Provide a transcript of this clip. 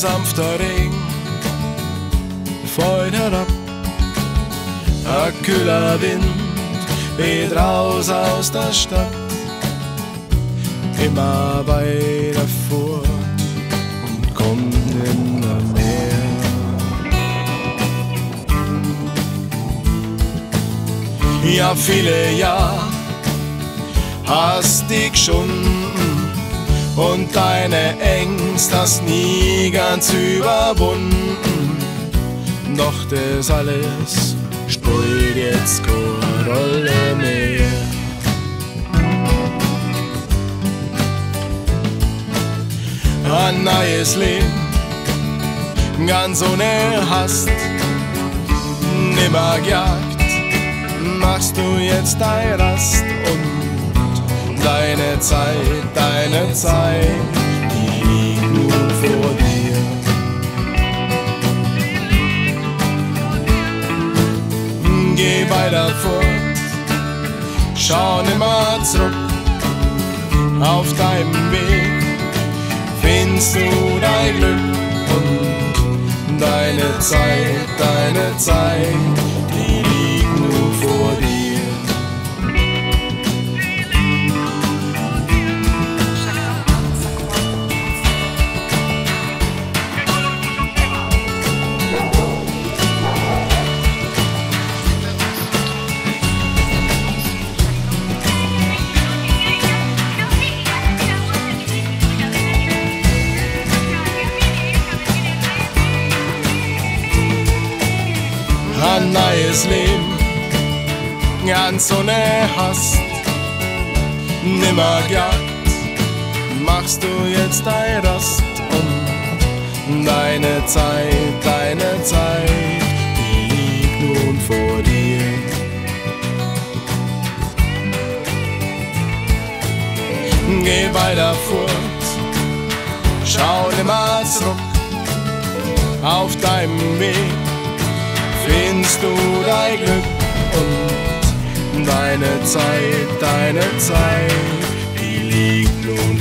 sanfter Regen fällt herab. Ein kühler Wind weht raus aus der Stadt, immer weiter fort und kommt immer mehr. Ja, viele Jahre hast dich geschunden und deine Ängste hast nie ganz überwunden. Doch das alles spielt jetzt keine Rolle mehr. Ein neues Leben, ganz ohne Hast, nimmer gejagt, machst du jetzt dein Rast und deine Zeit, deine Zeit, die liegt nur vor dir. Geh weiter fort, schau nimmer zurück auf deinem Weg findest du dein Glück und deine Zeit, deine Zeit, Neues Leben, ganz ohne Hast, nimmer gejagt, machst du jetzt dein Rast und deine Zeit, deine Zeit, die liegt nun vor dir. Geh weiter fort, schau nimmer zurück auf deinem Weg findest du dein Glück und deine Zeit, deine Zeit, die liegt nun